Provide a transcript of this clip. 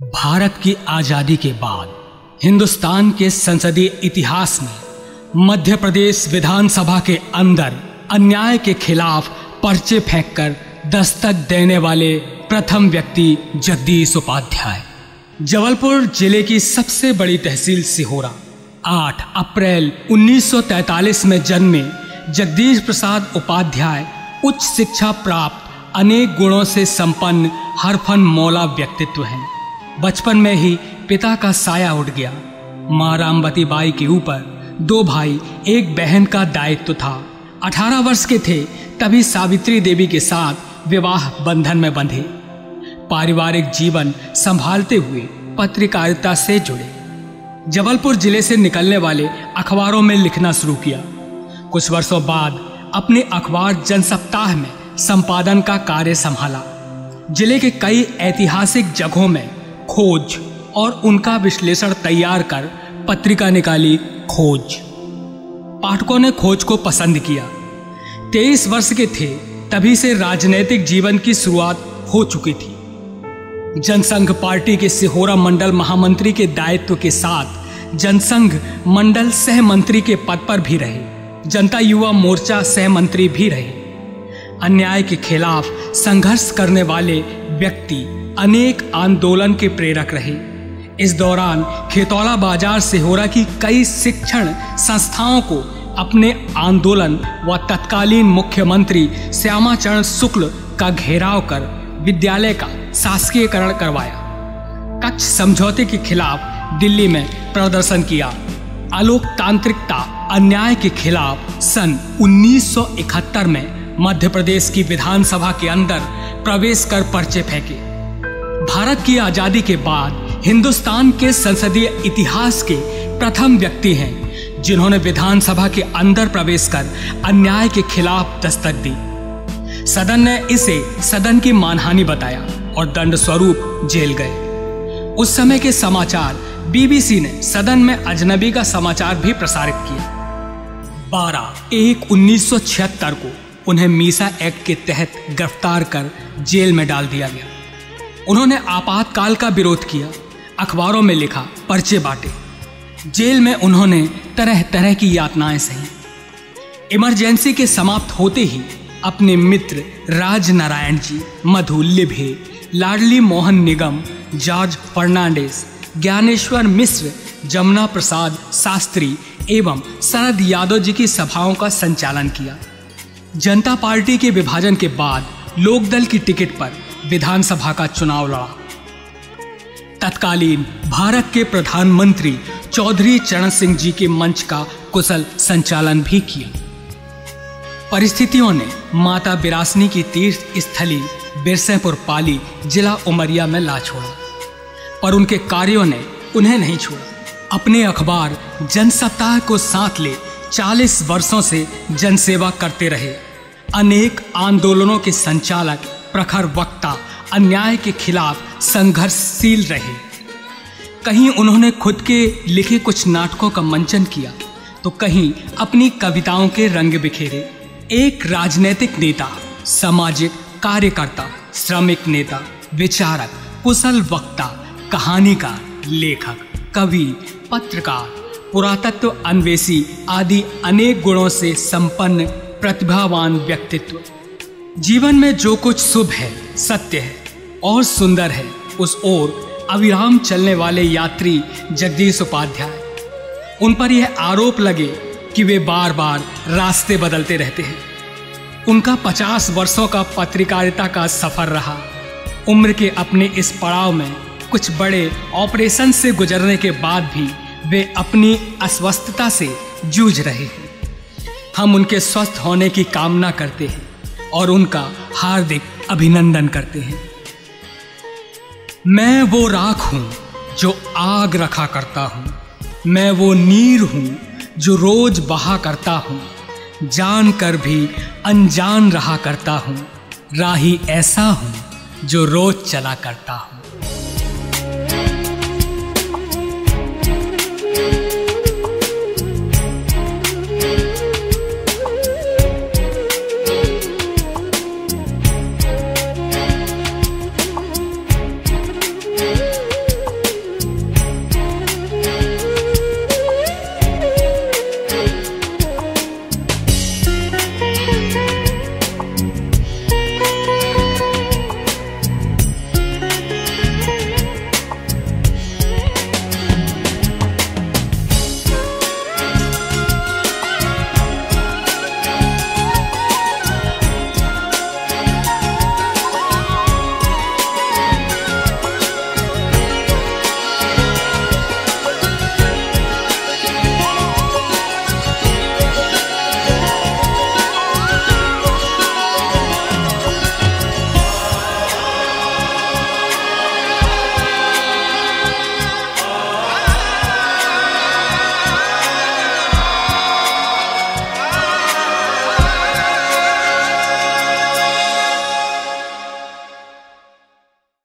भारत की आज़ादी के बाद, हिंदुस्तान के संसदीय इतिहास में मध्य प्रदेश विधानसभा के अंदर अन्याय के खिलाफ पर्चे फेंककर दस्तक देने वाले प्रथम व्यक्ति जगदीश उपाध्याय। जबलपुर ज़िले की सबसे बड़ी तहसील सिहोरा 8 अप्रैल 1943 में जन्मे जगदीश प्रसाद उपाध्याय उच्च शिक्षा प्राप्त, अनेक गुणों से संपन्न हरफन मौला व्यक्तित्व हैं। बचपन में ही पिता का साया उठ गया। माँ रामवती बाई के ऊपर दो भाई, एक बहन का दायित्व था। 18 वर्ष के थे, तभी सावित्री देवी के साथ विवाह बंधन में बंधे। पारिवारिक जीवन संभालते हुए पत्रकारिता से जुड़े। जबलपुर ज़िले से निकलने वाले अखबारों में लिखना शुरू किया। कुछ वर्षों बाद अपने अखबार जनसप्ताह में संपादन का कार्य संभाला। ज़िले के कई ऐतिहासिक जगहों में खोज और उनका विश्लेषण तैयार कर पत्रिका निकाली खोज। पाठकों ने खोज को पसंद किया। तेईस वर्ष के थे, तभी से राजनीतिक जीवन की शुरुआत हो चुकी थी। जनसंघ पार्टी के सिहोरा मंडल महामंत्री के दायित्व के साथ जनसंघ मंडल सह मंत्री के पद पर भी रहे। जनता युवा मोर्चा सहमंत्री भी रहे। अन्याय के खिलाफ संघर्ष करने वाले व्यक्ति अनेक आंदोलन के प्रेरक रहे। इस दौरान खेतौला बाज़ार सिहोरा की कई शिक्षण संस्थाओं को अपने आंदोलन व तत्कालीन मुख्यमंत्री श्यामाचरण शुक्ल का घेराव कर विद्यालय का शासकीयकरण करवाया। कच्छ समझौते के खिलाफ दिल्ली में प्रदर्शन किया। अलोकतांत्रिकता अन्याय के खिलाफ सन 1971 में मध्य प्रदेश की विधानसभा के अंदर प्रवेश कर पर्चे फेंके। भारत की आज़ादी के बाद हिंदुस्तान के संसदीय इतिहास के प्रथम व्यक्ति हैं, जिन्होंने विधानसभा के अंदर प्रवेश कर अन्याय के खिलाफ दस्तक दी। सदन ने इसे सदन की मानहानि बताया और दंड स्वरूप जेल गए। उस समय के समाचार बीबीसी ने सदन में अजनबी का समाचार भी प्रसारित किया। बारह एक 1976 को उन्हें मीसा एक्ट के तहत गिरफ़्तार कर जेल में डाल दिया गया। उन्होंने आपातकाल का विरोध किया, अखबारों में लिखा, पर्चे बांटे। जेल में उन्होंने तरह तरह की यातनाएँ सही। इमरजेंसी के समाप्त होते ही अपने मित्र राज नारायण जी, मधु लिभे, लाडली मोहन निगम, जॉर्ज फर्नांडिस, ज्ञानेश्वर मिश्र, जमुना प्रसाद शास्त्री एवं शरद यादव जी की सभाओं का संचालन किया। जनता पार्टी के विभाजन के बाद लोकदल की टिकट पर विधानसभा का चुनाव लड़ा। तत्कालीन भारत के प्रधानमंत्री चौधरी चरण सिंह जी के मंच का कुशल संचालन भी किया। परिस्थितियों ने माता बिरासनी की तीर्थ स्थली बिरसैपुर पाली जिला उमरिया में ला छोड़ा पर उनके कार्यों ने उन्हें नहीं छोड़ा। अपने अखबार जनसप्ताह को साथ ले 40 वर्षों से जनसेवा करते रहे। अनेक आंदोलनों के संचालक प्रखर वक्ता अन्याय के खिलाफ संघर्षशील रहे। कहीं उन्होंने खुद के लिखे कुछ नाटकों का मंचन किया तो कहीं अपनी कविताओं के रंग बिखेरे। एक राजनीतिक नेता, सामाजिक कार्यकर्ता, श्रमिक नेता, विचारक, कुशल वक्ता, कहानीकार, लेखक, कवि, पत्रकार, पुरातत्व अन्वेषी आदि अनेक गुणों से संपन्न, प्रतिभावान व्यक्तित्व। जीवन में जो कुछ शुभ है, सत्य है और सुंदर है, उस ओर अविराम चलने वाले यात्री जगदीश उपाध्याय। उन पर यह आरोप लगे कि वे बार बार रास्ते बदलते रहते हैं। उनका पचास वर्षों का पत्रकारिता का सफ़र रहा। उम्र के अपने इस पड़ाव में कुछ बड़े ऑपरेशन से गुजरने के बाद भी वे अपनी अस्वस्थता से जूझ रहे हैं। हम उनके स्वस्थ होने की कामना करते हैं। और उनका हार्दिक अभिनंदन करते हैं। मैं वो राख हूँ जो आग रखा करता हूँ। मैं वो नीर हूँ जो रोज बहा करता हूँ। जान कर भी अनजान रहा करता हूँ। राही ऐसा हूँ जो रोज चला करता हूँ।